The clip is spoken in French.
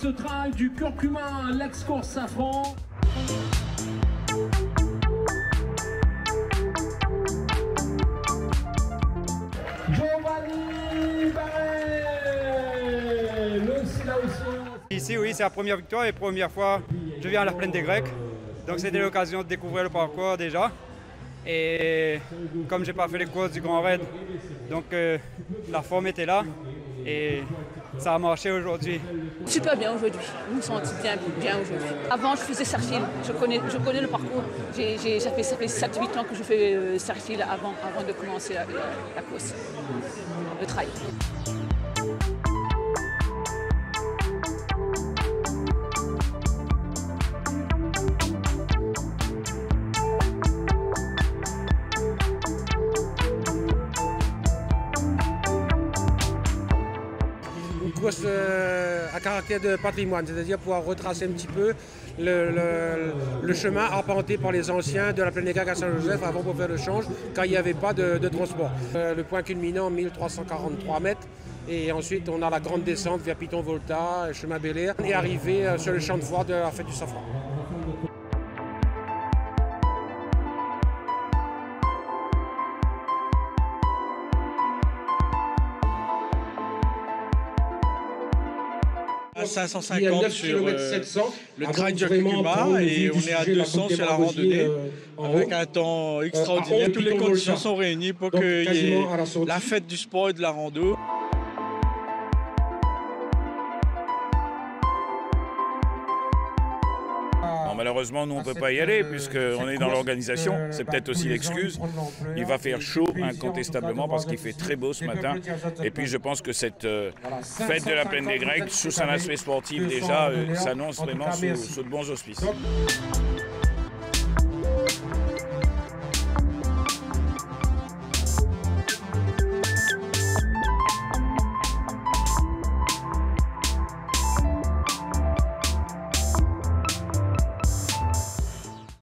ce trail du curcumin, l'ex-course Safran. Giovanni. Ici, oui, c'est la première victoire et première fois je viens à la plaine des Grecs. Donc c'était l'occasion de découvrir le parcours déjà. Et comme j'ai pas fait les courses du Grand Raid, donc euh, la forme était là et ça a marché aujourd'hui. Super bien aujourd'hui, je me sens bien, bien aujourd'hui. Avant je faisais Sarfil, je connais, je connais le parcours. J'ai, ça fait, ça fait 7-8 ans que je fais euh, avant, avant de commencer la, la course, le trail. Euh, à caractère de patrimoine, c'est-à-dire pouvoir retracer un petit peu le, chemin arpenté par les anciens de la plaine des Gags à Saint-Joseph avant pour faire le change, quand il n'y avait pas de, transport. Euh, le point culminant, 1343 mètres. Et ensuite, on a la grande descente vers Piton Volta, chemin Bel Air, et arriver euh, sur le champ de foire de la fête du Safran. À Il y a 550 9 sur km euh, 700. le de vraiment Cuba et on est à sujet de la 200 Côte sur la randonnée euh, avec un temps à extraordinaire. Toutes les conditions sont réunies pour qu'il y ait la fête du sport et de la rando. Non, malheureusement, nous, on ne peut pas y aller puisqu'on est dans l'organisation. C'est peut-être aussi l'excuse. Il va faire chaud incontestablement parce qu'il fait très beau ce matin. Et puis, je pense que cette euh, fête de la plaine des Grecs, sous un aspect sportif déjà, euh, s'annonce vraiment sous, sous de bons auspices.